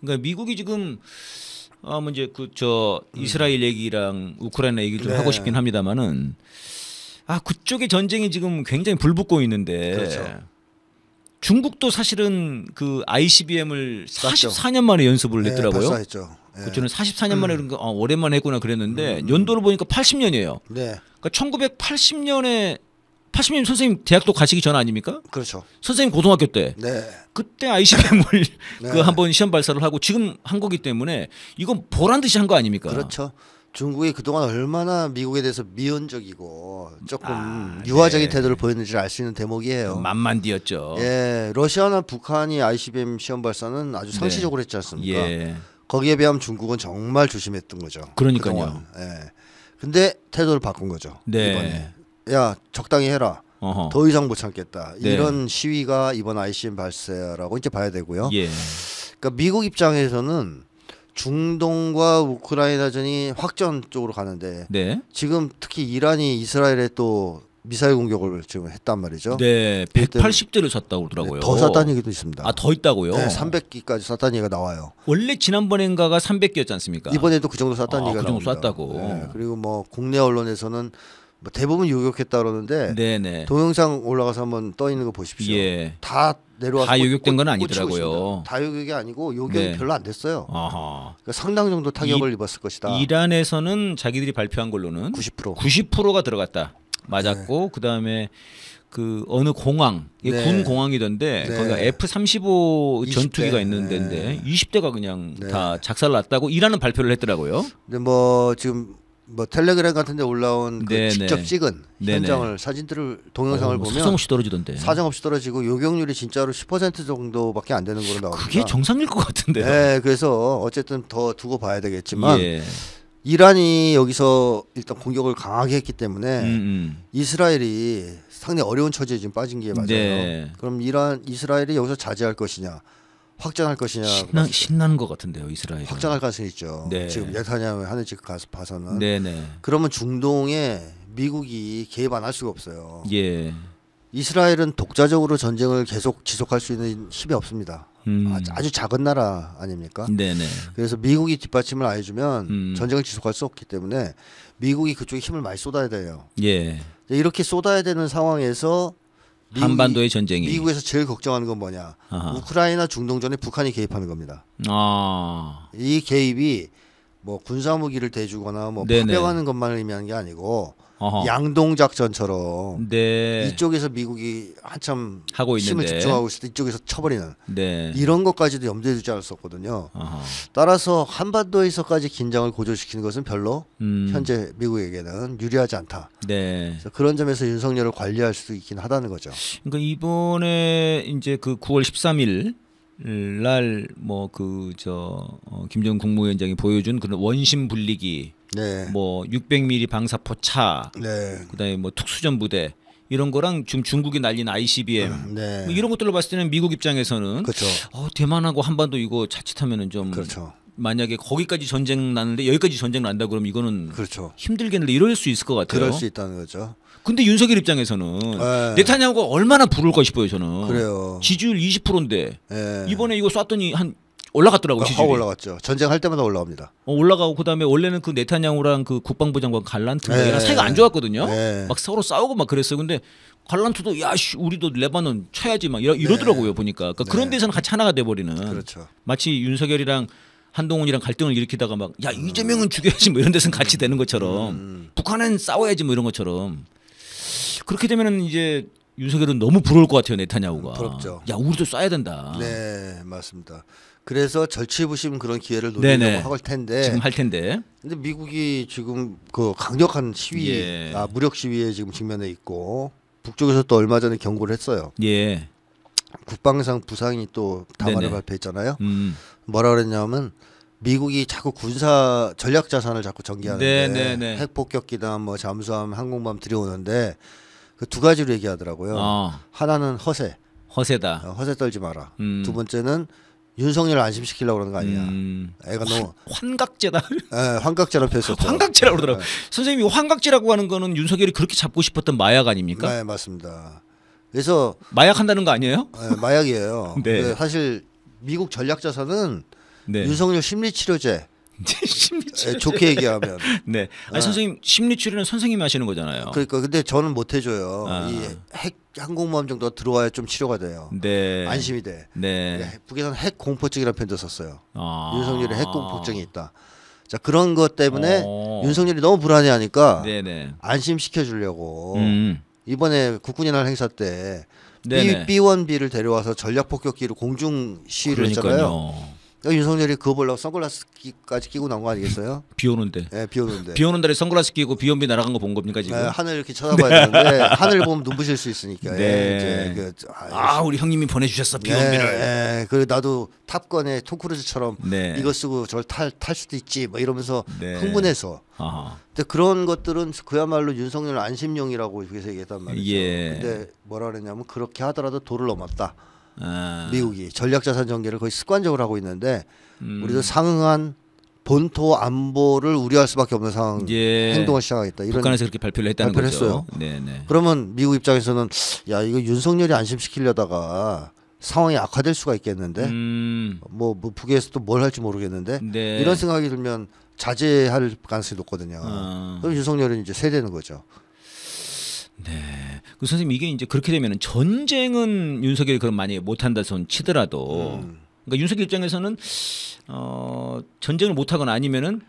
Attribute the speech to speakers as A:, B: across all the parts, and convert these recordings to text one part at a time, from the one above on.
A: 그러니까 미국이 지금 아, 뭐 이제 그 저 이스라엘 얘기랑 우크라이나 얘기 좀
B: 네.
A: 하고 싶긴 합니다만은 아 그쪽의 전쟁이 지금 굉장히 불붙고 있는데
B: 그렇죠.
A: 중국도 사실은 그 ICBM을
B: 쐈죠.
A: 44년 만에 연습을
B: 네,
A: 했더라고요.
B: 발사했죠. 예.
A: 그 저는 44년 만에 거 어, 오랜만에 했구나 그랬는데 연도를 보니까 80년이에요.
B: 네,
A: 그러니까 1980년에 80년 선생님 대학도 가시기 전 아닙니까?
B: 그렇죠.
A: 선생님 고등학교 때
B: 네,
A: 그때 ICBM을
B: 네.
A: 그 한번 시험 발사를 하고 지금 한 거기 때문에 이건 보란 듯이 한 거 아닙니까?
B: 그렇죠. 중국이 그동안 얼마나 미국에 대해서 미온적이고 조금
A: 아,
B: 유화적인
A: 네.
B: 태도를 보였는지를 알 수 있는 대목이에요.
A: 만만디였죠.
B: 예, 러시아나 북한이 ICBM 시험 발사는 아주 상시적으로 했지 않습니까?
A: 네. 예.
B: 거기에 비하면 중국은 정말 조심했던 거죠.
A: 그러니까요.
B: 그동안. 예. 근데 태도를 바꾼 거죠.
A: 네.
B: 이번에. 야, 적당히 해라.
A: 어허.
B: 더 이상 못 참겠다.
A: 네.
B: 이런 시위가 이번 ICBM 발사라고 이제 봐야 되고요.
A: 예.
B: 그러니까 미국 입장에서는 중동과 우크라이나전이 확전 쪽으로 가는데
A: 네.
B: 지금 특히 이란이 이스라엘에 또 미사일 공격을 지금 했단 말이죠.
A: 네.
B: 그때-
A: 180대를 쐈다고 그러더라고요.
B: 더 쐈다는 얘기도 있습니다.
A: 아, 더 있다고요?
B: 네, 300기까지 쐈다는 얘기가 나와요.
A: 원래 지난번엔가가 300개였지 않습니까?
B: 이번에도 그 정도 쐈다는
A: 아,
B: 얘기가
A: 그 정도
B: 나옵니다.
A: 쐈다고.
B: 네, 그리고 뭐 국내 언론에서는 뭐 대부분 요격했다 그러는데
A: 네, 네.
B: 동영상 올라가서 한번 떠 있는 거 보십시오.
A: 예.
B: 다 내려와서
A: 다
B: 꽂-
A: 요격된 건
B: 꽂-
A: 아니더라고요.
B: 다 요격이 아니고 요격이
A: 네.
B: 별로 안 됐어요. 그러니까 상당 정도 타격을 입었을 것이다.
A: 이란에서는 자기들이 발표한 걸로는
B: 90%.
A: 90%가 들어갔다. 맞았고 그다음에 그 어느 공항,
B: 네.
A: 군 공항이던데
B: 네.
A: 거기가 F35
B: 20대.
A: 전투기가 있는 데인데
B: 네.
A: 20대가 그냥
B: 네.
A: 다 작살났다고 이란은 발표를 했더라고요.
B: 근데 뭐 지금 뭐 텔레그램 같은 데 올라온 그
A: 네네.
B: 직접 찍은
A: 네네.
B: 현장을 사진들을 동영상을
A: 어,
B: 보면
A: 사정 없이 떨어지던데.
B: 사정 없이 떨어지고 요격률이 진짜로 10% 정도밖에 안 되는 거로 나옵니다.
A: 그게 정상일 것 같은데요.
B: 네, 그래서 어쨌든 더 두고 봐야 되겠지만
A: 예.
B: 이란이 여기서 일단 공격을 강하게 했기 때문에
A: 음, 음.
B: 이스라엘이 상당히 어려운 처지에 지금 빠진 게 맞아요.
A: 네.
B: 그럼 이란 이스라엘이 여기서 자제할 것이냐, 확장할 것이냐,
A: 신나, 신나는 것 같은데요, 이스라엘.
B: 확장할 가능성이 있죠.
A: 네.
B: 지금 네타냐후 하는 집 가서 봐서는
A: 네네.
B: 그러면 중동에 미국이 개입 안 할 수가 없어요.
A: 예.
B: 이스라엘은 독자적으로 전쟁을 계속 지속할 수 있는 힘이 없습니다.
A: 음.
B: 아주, 아주 작은 나라 아닙니까?
A: 네네.
B: 그래서 미국이 뒷받침을 안 해주면
A: 음.
B: 전쟁을 지속할 수 없기 때문에 미국이 그쪽에 힘을 많이 쏟아야 돼요.
A: 예.
B: 이렇게 쏟아야 되는 상황에서 미국이-
A: 한반도의 전쟁이.
B: 미국에서 제일 걱정하는 건 뭐냐?
A: 아하.
B: 우크라이나 중동전에 북한이 개입하는 겁니다.
A: 아.
B: 이 개입이 뭐 군사 무기를 대주거나 뭐
A: 네네.
B: 파병하는 것만 의미하는 게 아니고
A: 어허.
B: 양동 작전처럼
A: 네.
B: 이쪽에서 미국이 한참
A: 하고
B: 힘을
A: 있는데.
B: 집중하고 있을 때 이쪽에서 쳐버리는
A: 네.
B: 이런 것까지도 염두에 두지 않았었거든요.
A: 아하.
B: 따라서 한반도에서까지 긴장을 고조시키는 것은 별로
A: 음.
B: 현재 미국에게는 유리하지 않다.
A: 네.
B: 그래서 그런 점에서 윤석열을 관리할 수 있긴 하다는 거죠.
A: 그러니까 이번에 이제 그 9월 13일 날 뭐 그저 어, 김정은 국무위원장이 보여준 그런 원심 분리기
B: 네.
A: 뭐 600mm 방사 포 차
B: 네.
A: 그다음에 뭐 특수전 부대 이런 거랑 지금 중국이 날린 ICBM
B: 네.
A: 뭐 이런 것들로 봤을 때는 미국 입장에서는
B: 그렇죠.
A: 어, 대만하고 한반도 이거 자칫하면은 좀
B: 그렇죠.
A: 만약에 거기까지 전쟁 나는데 여기까지 전쟁 난다 그러면 이거는
B: 그렇죠.
A: 힘들겠는데 이럴 수 있을 것 같아요.
B: 그럴 수 있다는 거죠.
A: 근데 윤석열 입장에서는
B: 네.
A: 네타냐후가 얼마나 부를까 싶어요 저는.
B: 그래요.
A: 지지율 20%인데
B: 예.
A: 이번에 이거 쐈더니 한 올라갔더라고
B: 확
A: 지지율이.
B: 올라갔죠. 전쟁할 때마다 올라옵니다.
A: 어, 올라가고 그다음에 원래는 그 네타냐후랑 그 국방부 장관 갈란트가
B: 네.
A: 사이가 안 좋았거든요.
B: 네.
A: 막 서로 싸우고 막 그랬어요. 근데 갈란트도 야 씨, 우리도 레바논 쳐야지 막 이러, 이러더라고요 보니까. 그러니까 그런 데서는 같이 하나가 돼 버리는.
B: 네. 그렇죠.
A: 마치 윤석열이랑 한동훈이랑 갈등을 일으키다가 막 야 이재명은 죽여야지 뭐 이런 데서는 같이 되는 것처럼
B: 음.
A: 북한은 싸워야지 뭐 이런 것처럼 그렇게 되면은 이제 윤석열은 너무 부러울 것 같아요 네타냐후가.
B: 부럽죠.
A: 야 우리도 쏴야 된다.
B: 네, 맞습니다. 그래서 절치부심 그런 기회를
A: 네네.
B: 노리려고 할 텐데
A: 지금 할 텐데.
B: 근데 미국이 지금 그 강력한 시위,
A: 예.
B: 아, 무력 시위에 지금 직면해 있고 북쪽에서 또 얼마 전에 경고를 했어요.
A: 예.
B: 국방상 부상이 또 담화를
A: 네네.
B: 발표했잖아요.
A: 음.
B: 뭐라 그랬냐면 미국이 자꾸 군사 전략 자산을 자꾸 전개하는데
A: 네네네.
B: 핵 폭격기나 뭐 잠수함, 항공모함 들여오는데 그 두 가지로 얘기하더라고요.
A: 어,
B: 하나는 허세,
A: 허세다.
B: 어, 허세 떨지 마라.
A: 음.
B: 두 번째는 윤석열 안심시키려고 그러는 거 아니냐.
A: 음.
B: 애가 너무
A: 환각제다.
B: 예, 환각제로 표현했죠.
A: 환각제라고 그러더라고. 선생님이 환각제라고 하는 거는 윤석열이 그렇게 잡고 싶었던 마약 아닙니까?
B: 네, 맞습니다. 그래서
A: 마약 한다는 거 아니에요?
B: 예, 마약이에요.
A: 네.
B: 근데 사실 미국 전략 자산은
A: 네.
B: 윤석열 심리치료제
A: 심리
B: 에, 좋게 얘기하면
A: 네. 아니 선생님 심리 치료는 선생님이 하시는 거잖아요.
B: 그러니까 근데 저는 못 해줘요.
A: 아.
B: 이핵 항공모함 정도 들어와야 좀 치료가 돼요.
A: 네.
B: 안심이 돼.
A: 네.
B: 예, 북에서는 핵 공포증이라는 표현도 썼어요.
A: 아.
B: 윤석열이 핵 공포증이 있다. 자 그런 것 때문에
A: 어.
B: 윤석열이 너무 불안해하니까
A: 네네.
B: 안심시켜 주려고
A: 음.
B: 이번에 국군의 날 행사 때
A: 네네.
B: B, B1B를 데려와서 전략 폭격기로 공중 시위를 했잖아요.
A: 그러니까
B: 윤석열이 그거 보려고 선글라스까지 끼고 나온 거 아니겠어요?
A: 비 오는데.
B: 예, 비 오는데.
A: 비 오는 날에 선글라스 끼고 B1B 날아간 거 본 겁니까 지금?
B: 예, 하늘 이렇게 쳐다봐야 되는데 하늘 보면 눈부실 수 있으니까.
A: 네.
B: 예, 그,
A: 아 우리 형님이 보내주셨어
B: 예,
A: 비온비를.
B: 예, 그래 나도 탑건에 톰 크루즈처럼
A: 네.
B: 이거 쓰고 저를 탈, 탈 수도 있지 뭐 이러면서
A: 네.
B: 흥분해서
A: 아하.
B: 근데 그런 것들은 그야말로 윤석열 안심용이라고 그래서 얘기했단 말이죠.
A: 예.
B: 근데 뭐라 그랬냐면 그렇게 하더라도 도를 넘었다.
A: 아.
B: 미국이 전략 자산 전개를 거의 습관적으로 하고 있는데
A: 음.
B: 우리도 상응한 본토 안보를 우려할 수밖에 없는 상황
A: 예.
B: 행동을 시작하겠다. 이런
A: 북한에서 그렇게 발표를 했다는
B: 발표를
A: 거죠.
B: 했어요.
A: 네네.
B: 그러면 미국 입장에서는 야 이거 윤석열이 안심시키려다가 상황이 악화될 수가 있겠는데
A: 음.
B: 뭐, 뭐 북에서 또 뭘 할지 모르겠는데
A: 네.
B: 이런 생각이 들면 자제할 가능성이 높거든요.
A: 어.
B: 그럼 윤석열은 이제 세대는 거죠.
A: 네. 그 선생님 이게 이제 그렇게 되면은 전쟁은 윤석열이 그럼 만약에 못한다 손 치더라도
B: 음.
A: 그러니까 윤석열 입장에서는 어 전쟁을 못하거나 아니면은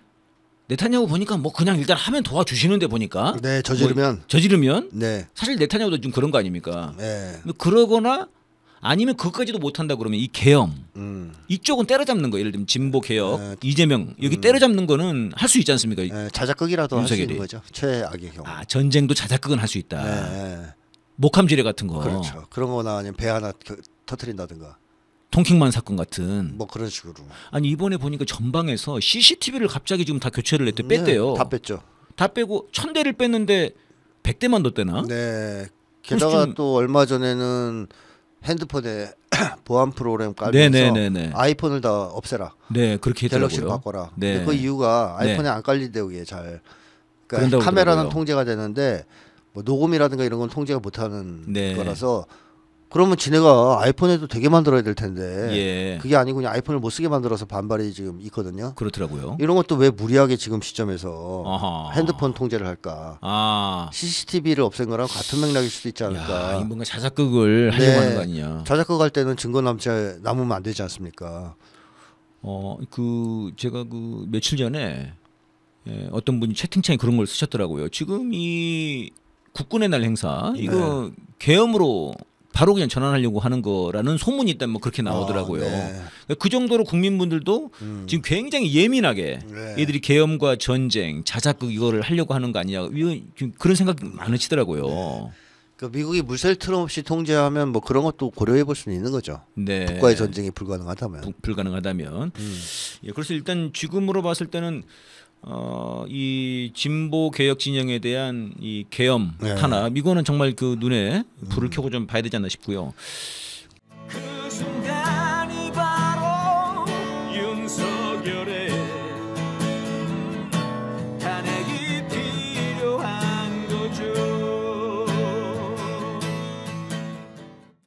A: 네타냐후 보니까 뭐 그냥 일단 하면 도와주시는데 보니까
B: 네 저지르면
A: 뭐 저지르면
B: 네,
A: 사실 네타냐후도 좀 그런 거 아닙니까?
B: 네,
A: 그러거나 아니면 그것까지도 못한다 그러면 이 계엄
B: 음,
A: 이쪽은 때려잡는 거 예를 들면 진보 개혁
B: 네.
A: 이재명 여기 때려잡는 거는 할 수 있지 않습니까?
B: 네, 자작극이라도 할 수 있는. 거죠. 최악의 경우.
A: 아 전쟁도 자작극은 할 수 있다.
B: 네,
A: 목함지뢰 같은 거,
B: 그렇죠. 그런 거나 아니면 배 하나 겨- 터트린다든가
A: 통킹만 사건 같은.
B: 뭐 그런 식으로.
A: 아니 이번에 보니까 전방에서 CCTV를 갑자기 지금 다 교체를 했대 뺐대요.
B: 네, 다 뺐죠.
A: 다 빼고 천 대를 뺐는데 백 대만 뒀대나?
B: 네. 게다가
A: 좀-
B: 또 얼마 전에는 핸드폰에 보안 프로그램 깔면서
A: 네네네네.
B: 아이폰을 다 없애라.
A: 네 그렇게
B: 갤럭시로
A: 했더라고요.
B: 바꿔라.
A: 네.
B: 근데 그 이유가
A: 네.
B: 아이폰에 안 깔린대요 이게 잘. 그러니까 카메라는
A: 그러더라고요.
B: 통제가 되는데 뭐 녹음이라든가 이런 건 통제가 못하는
A: 네.
B: 거라서 그러면 지네가 아이폰에도 되게 만들어야 될 텐데
A: 예
B: 그게 아니고 그냥 아이폰을 못 쓰게 만들어서 반발이 지금 있거든요.
A: 그렇더라고요.
B: 이런 것도 왜 무리하게 지금 시점에서
A: 아하.
B: 핸드폰 통제를 할까?
A: 아,
B: CCTV를 없앤 거랑 같은 맥락일 수도 있지
A: 야,
B: 않을까?
A: 이 뭔가 자작극을 하려고
B: 네.
A: 하는 거 아니냐?
B: 자작극 할 때는 증거 남지 남으면 안 되지 않습니까?
A: 어, 그 제가 그 며칠 전에 예, 어떤 분이 채팅창에 그런 걸 쓰셨더라고요. 지금 이 국군의 날 행사 이거
B: 네.
A: 계엄으로 바로 그냥 전환하려고 하는 거라는 소문이 있다면 뭐 그렇게 나오더라고요.
B: 아, 네.
A: 그 정도로 국민분들도
B: 음.
A: 지금 굉장히 예민하게
B: 네.
A: 얘들이 계엄과 전쟁, 자작극 이거를 하려고 하는 거 아니냐 지금 그런 생각 많으시더라고요.
B: 그 미국이 물살 틀음 없이 통제하면 뭐 그런 것도 고려해 볼 수는 있는 거죠.
A: 네.
B: 국가의 전쟁이 불가능하다면.
A: 불- 불가능하다면
B: 음.
A: 예, 그래서 일단 지금으로 봤을 때는 어, 이 진보 개혁 진영에 대한 이 계엄
B: 네.
A: 탄압 이거는 정말 그 눈에 불을 켜고 좀 봐야 되지 않나 싶고요.